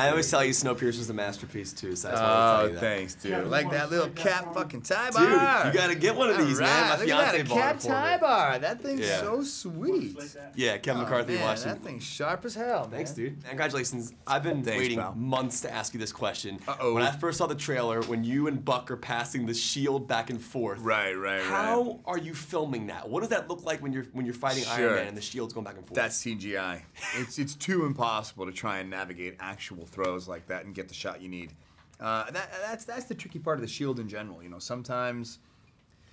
I always tell you Snowpiercer's a masterpiece too, so I just want to Oh, tell you that. thanks, dude. Like that little cap fucking tie bar. Dude, you gotta get one of these, All man. My right, look at fiance that, a bought cap tie me. bar. That thing's Yeah. so sweet. Yeah, Kevin Oh, McCarthy man, watching. That thing's sharp as hell. Thanks, man. dude. Congratulations. I've been Thanks, waiting pal. months to ask you this question. Uh-oh. When I first saw the trailer, when you and Buck are passing the shield back and forth. Right, right, right. How are you filming that? What does that look like when you're when you're fighting Sure. Iron Man and the shield's going back and forth? That's CGI. It's it's too impossible to try and navigate actual throws like that and get the shot you need. Uh, that, that's that's the tricky part of the shield in general. You know, sometimes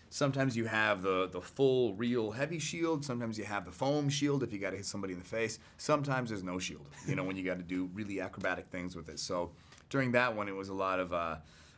sometimes you have the the full real heavy shield. Sometimes you have the foam shield if you got to hit somebody in the face. Sometimes there's no shield. You know, when you got to do really acrobatic things with it. So during that one, it was a lot of uh,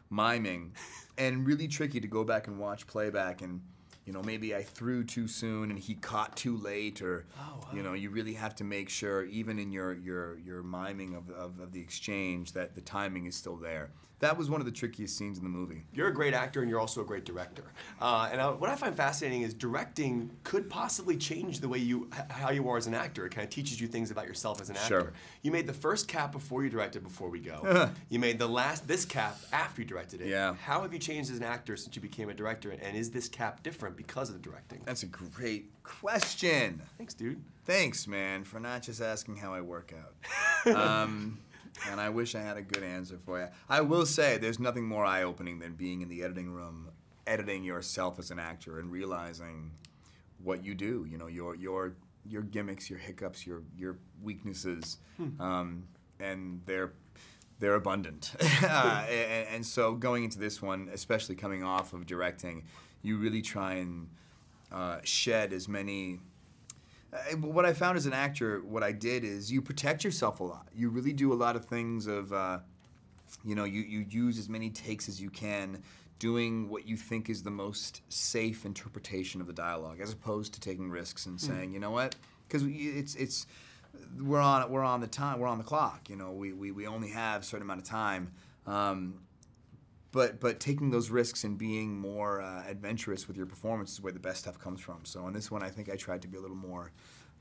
miming and really tricky to go back and watch playback and. You know, maybe I threw too soon and he caught too late, or oh, you know, you really have to make sure, even in your your your miming of, of, of the exchange, that the timing is still there. That was one of the trickiest scenes in the movie. You're a great actor and you're also a great director. Uh, and I, what I find fascinating is directing could possibly change the way you how you are as an actor. It kind of teaches you things about yourself as an actor. Sure. You made the first cap before you directed Before We Go. you made the last this cap after you directed it. Yeah. How have you changed as an actor since you became a director? And is this cap different because of the directing? That's a great question. Thanks, dude. Thanks, man, for not just asking how I work out. um, and I wish I had a good answer for you. I will say there's nothing more eye opening than being in the editing room, editing yourself as an actor, and realizing what you do. You know, your your your gimmicks, your hiccups, your your weaknesses, um, and they're they're abundant. uh, and, and so going into this one, especially coming off of directing, you really try and uh, shed as many uh, what I found as an actor, what I did is you protect yourself a lot. You really do a lot of things of, uh, you know, you, you use as many takes as you can, doing what you think is the most safe interpretation of the dialogue, as opposed to taking risks and saying, you know what, because it's it's we're on we're on the time we're on the clock. You know, we we, we only have a certain amount of time. Um, but but taking those risks and being more uh, adventurous with your performance is where the best stuff comes from. So on this one, I think I tried to be a little more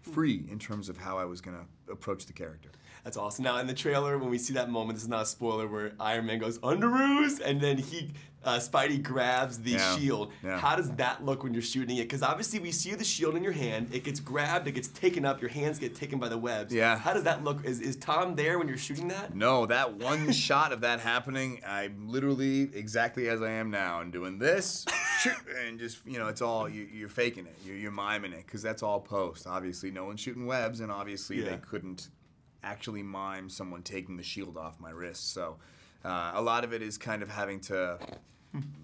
free in terms of how I was gonna approach the character. That's awesome. Now in the trailer, when we see that moment, this is not a spoiler, where Iron Man goes Underoos, and then he, uh, Spidey grabs the Yeah. shield. Yeah. How does that look when you're shooting it? Because obviously we see the shield in your hand. It gets grabbed. It gets taken up. Your hands get taken by the webs. Yeah. How does that look? Is, is Tom there when you're shooting that? No, that one shot of that happening, I'm literally exactly as I am now and doing this, and just you know, it's all you, you're faking it, you're, you're miming it because that's all post. Obviously, no one's shooting webs, and obviously Yeah. they couldn't actually mime someone taking the shield off my wrist. So uh, a lot of it is kind of having to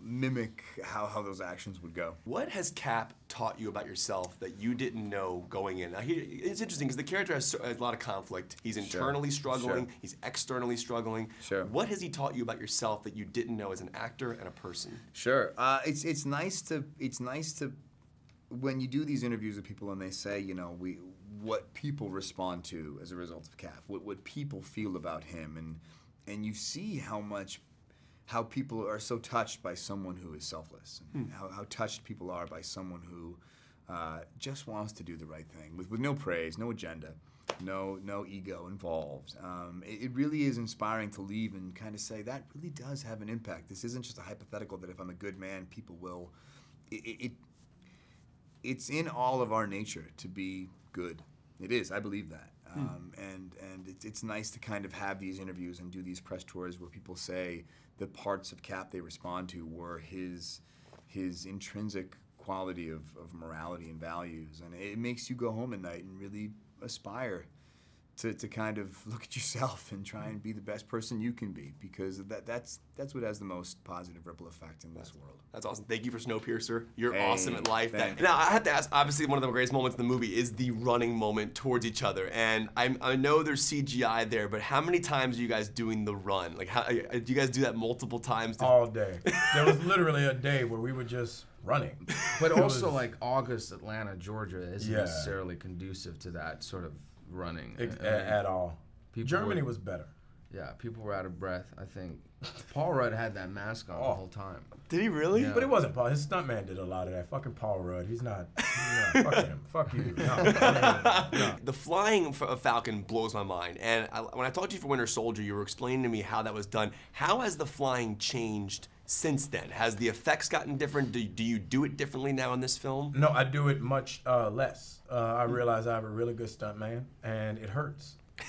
mimic how, how those actions would go. What has Cap taught you about yourself that you didn't know going in? Now, he, it's interesting because the character has, a lot of conflict. He's internally struggling. Sure. He's externally struggling. Sure. What has he taught you about yourself that you didn't know as an actor and a person? Sure. Uh, it's it's nice to it's nice to when you do these interviews with people and they say you know we what people respond to as a result of Cap, what what people feel about him, and and you see how much how people are so touched by someone who is selfless, and how, how touched people are by someone who uh, just wants to do the right thing with, with no praise, no agenda, no no ego involved. Um, it, it really is inspiring to leave and kind of say that really does have an impact. This isn't just a hypothetical that if I'm a good man, people will. It, it, it it's in all of our nature to be good. It is. I believe that. Um, and and it's, it's nice to kind of have these interviews and do these press tours where people say the parts of Cap they respond to were his his intrinsic quality of, of morality and values, and it makes you go home at night and really aspire to, to kind of look at yourself and try and be the best person you can be because that that's that's what has the most positive ripple effect in this world. That's awesome. Thank you for Snowpiercer. You're Hey, awesome at life. That, now, I have to ask, obviously, one of the greatest moments in the movie is the running moment towards each other. And I, I know there's CGI there, but how many times are you guys doing the run? Like, how, uh, do you guys do that multiple times? To, all day. There was literally a day where we were just running. But also, was- like August, Atlanta, Georgia isn't Yeah. necessarily conducive to that sort of running. ex- I a- mean, at all. Germany would- was better. Yeah, people were out of breath. I think Paul Rudd had that mask on Oh. the whole time. Did he really? Yeah. But it wasn't Paul. His stuntman did a lot of that. Fucking Paul Rudd. He's not. He's not fuck him. Fuck you. No, no. The flying of Falcon blows my mind. And I, when I talked to you for Winter Soldier, you were explaining to me how that was done. How has the flying changed since then? Has the effects gotten different? Do, do you do it differently now in this film? No, I do it much uh, less. Uh, I realize I have a really good stunt man, and it hurts.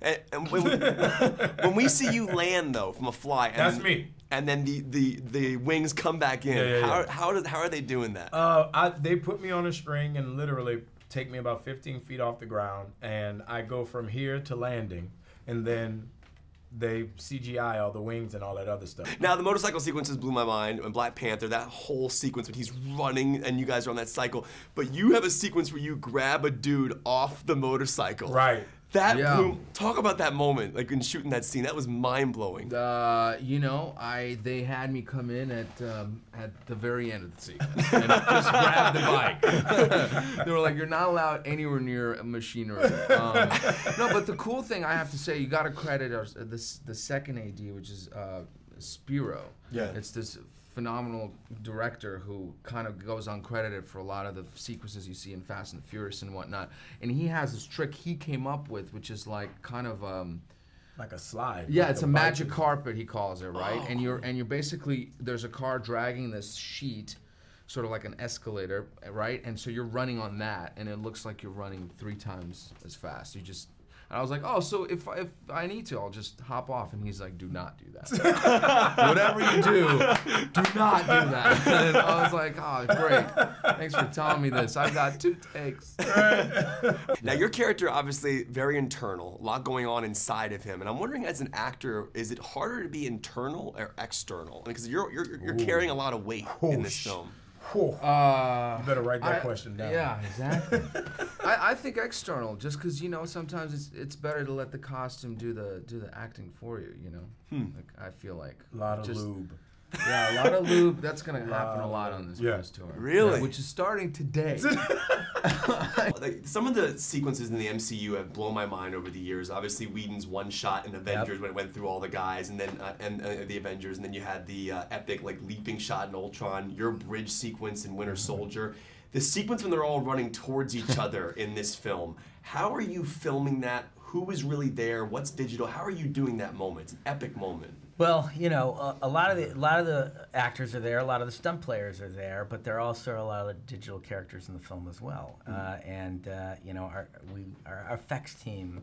And, and when, we, when we see you land though from a fly, and That's then, me. And then the, the, the wings come back in. Yeah, yeah, how, yeah. how, does, how are they doing that? Uh, I, they put me on a string and literally take me about 15 feet off the ground, and I go from here to landing, and then they CGI all the wings and all that other stuff. Now the motorcycle sequences blew my mind. And Black Panther, that whole sequence when he's running and you guys are on that cycle. But you have a sequence where you grab a dude off the motorcycle. Right. That Yeah. blew, talk about that moment, like in shooting that scene. That was mind blowing. Uh, you know, I they had me come in at um, at the very end of the sequence and just grab the bike. they were like, "You're not allowed anywhere near machinery." Um, no, but the cool thing I have to say, you got to credit our, this the second AD, which is uh, Spiro. Yeah. it's this phenomenal director who kind of goes uncredited for a lot of the sequences you see in Fast and Furious and whatnot. And he has this trick he came up with, which is like kind of. Um, Like a slide. yeah, Like it's a magic carpet he calls it, right? And you're and you're basically there's a car dragging this sheet, sort of like an escalator, right? And so you're running on that, and it looks like you're running three times as fast. You just and I was like, oh, so if if I need to, I'll just hop off. And he's like, do not do that. Whatever you do, do not do that. And I was like, oh, great. Thanks for telling me this. I've got two takes. Now your character obviously very internal, a lot going on inside of him, and I'm wondering as an actor, is it harder to be internal or external? Because you're you're, you're carrying a lot of weight in this film. Uh, You better write that I- question down. Yeah, exactly. I, I think external, just because you know sometimes it's it's better to let the costume do the do the acting for you. You know, like I feel like A lot of just, lube. Yeah, a lot of lube. That's gonna happen a Lot lot on this yeah. tour. Really? which is starting today. Like, some of the sequences in the MCU have blown my mind over the years. Obviously, Whedon's one shot in Avengers when it went through all the guys, and then uh, and uh, the Avengers, and then you had the uh, epic like leaping shot in Ultron. Your bridge sequence in Winter Soldier. The sequence when they're all running towards each other in this film. How are you filming that? Who is really there? What's digital? How are you doing that moment? It's an epic moment. Well, you know, a, a lot of the a lot of the actors are there, a lot of the stunt players are there, but there are also a lot of digital characters in the film as well. Uh, and uh, you know, our we our, our effects team,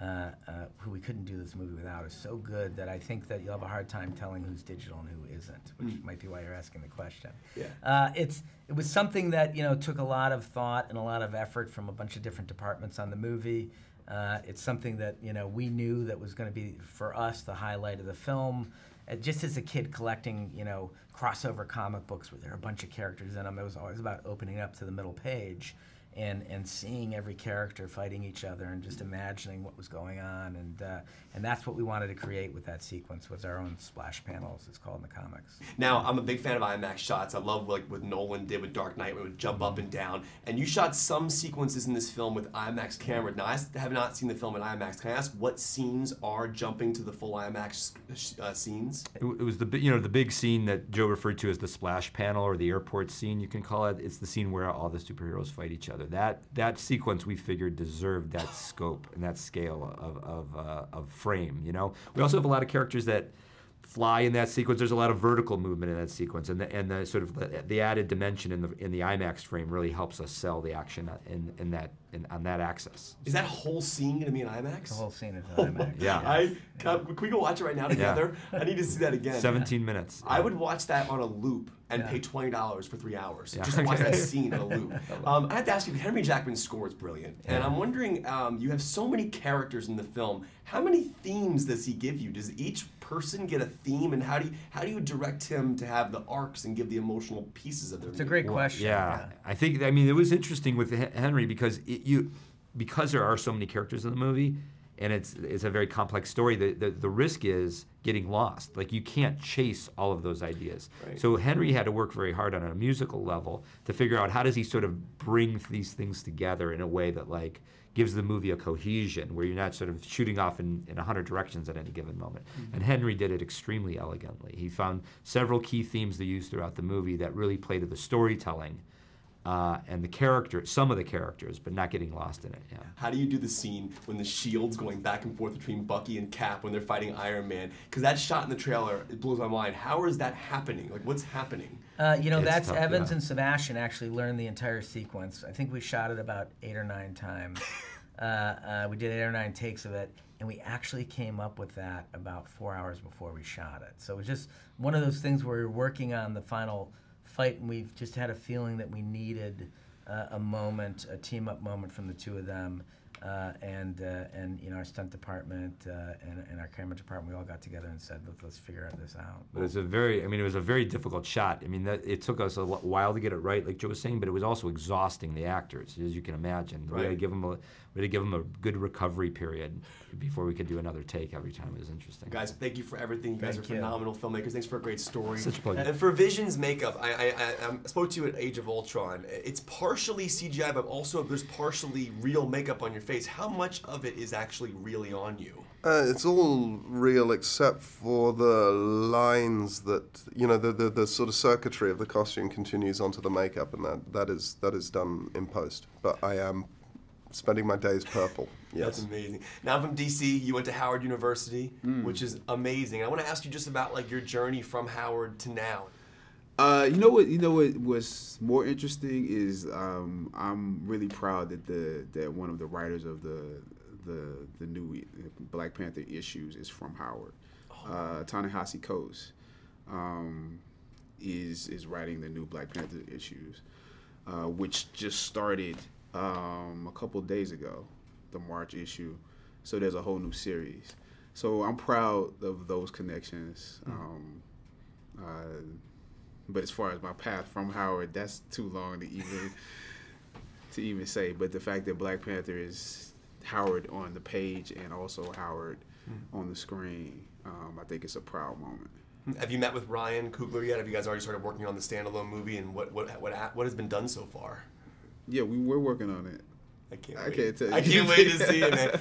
uh, uh, who we couldn't do this movie without, is so good that I think that you'll have a hard time telling who's digital and who isn't, which might be why you're asking the question. Yeah. Uh, it's it was something that you know took a lot of thought and a lot of effort from a bunch of different departments on the movie. Uh, it's something that you know we knew that was going to be for us the highlight of the film. Uh, just as a kid collecting you know crossover comic books where there are a bunch of characters in them, it was always about opening up to the middle page. And, and seeing every character fighting each other and just imagining what was going on and uh, and that's what we wanted to create with that sequence was our own splash panels as it's called in the comics. Now, I'm a big fan of IMAX shots. I love like what Nolan did with Dark Knight, where it would jump up and down. And you shot some sequences in this film with IMAX camera. Now, i have not seen the film in IMAX. Can I ask what scenes are jumping to the full IMAX uh, scenes? It, it was the you know the big scene that Joe referred to as the splash panel or the airport scene. You can call it. It's the scene where all the superheroes fight each other. That that sequence we figured deserved that scope and that scale of of, uh, of frame. You know, we also have a lot of characters that fly in that sequence. There's a lot of vertical movement in that sequence, and the and the sort of the, the added dimension in the in the IMAX frame really helps us sell the action in in that in, on that axis. Is that whole scene going to be in IMAX? The whole scene is in IMAX. Yeah. I, can, I- can we go watch it right now together? I need to see that again. 17 minutes. I would watch that on a loop and Yeah. pay twenty dollars for three hours Yeah. just to watch that scene on a loop. Um, I have to ask you, Henry Jackman's score is brilliant, and I'm wondering, um, you have so many characters in the film. How many themes does he give you? Does each person get a theme, and how do you how do you direct him to have the arcs and give the emotional pieces of their? It's a great Well, question. Yeah, I think I mean it was interesting with Henry because it, you because there are so many characters in the movie. and it's it's a very complex story. The, the the risk is getting lost. Like you can't chase all of those ideas. Right. So Henry had to work very hard on a musical level to figure out how does he sort of bring these things together in a way that like gives the movie a cohesion where you're not sort of shooting off in, in a hundred directions at any given moment. Mm-hmm. And Henry did it extremely elegantly. He found several key themes to use throughout the movie that really play to the storytelling uh, and the character, some of the characters, but not getting lost in it. Yeah. How do you do the scene when the shield's going back and forth between Bucky and Cap when they're fighting Iron Man? Because that shot in the trailer, it blows my mind. How is that happening? Like, what's happening? Uh, you know, It's that's tough, Evans yeah. and Sebastian actually learned the entire sequence. I think we shot it about eight or nine times. uh, uh, we did eight or nine takes of it, and we actually came up with that about four hours before we shot it. So it was just one of those things where we are working on the final fight, and we've just had a feeling that we needed uh, a moment, a team up moment from the two of them. Uh, and uh, and you know our stunt department uh, and, and our camera department, we all got together and said, Let, let's figure this out. But it's a very, I mean, it was a very difficult shot. I mean, that, it took us a while to get it right, like Joe was saying, but it was also exhausting the actors, as you can imagine. We had to give them a, we had to give them a good recovery period before we could do another take every time. It was interesting. Guys, thank you for everything. You guys Thank are you. phenomenal filmmakers. Thanks for a great story. Such a pleasure. And for Vision's makeup, I, I, I, I spoke to you at Age of Ultron. It's partially CGI, but also there's partially real makeup on your face. How much of it is actually really on you? Uh, it's all real except for the lines that you know the, the the sort of circuitry of the costume continues onto the makeup, and that that is that is done in post. But I am spending my days purple. That's Yes. amazing. Now I'm from DC, you went to Howard University, which is amazing. I want to ask you just about like your journey from Howard to now. Uh, you know what? You know what was more interesting is um, I'm really proud that the that one of the writers of the the the new Black Panther issues is from Howard. Uh, Ta-Nehisi Coates um, is is writing the new Black Panther issues, uh, which just started um, a couple days ago, the March issue. So there's a whole new series. So I'm proud of those connections. Um, uh, but as far as my path from Howard, that's too long to even to even say. But the fact that Black Panther is Howard on the page and also Howard on the screen, um, I think it's a proud moment. Have you met with Ryan Coogler yet? Have you guys already started working on the standalone movie and what what what what has been done so far? Yeah, we we're working on it. I can't. I wait. can't tell you. I can't wait to see it, man.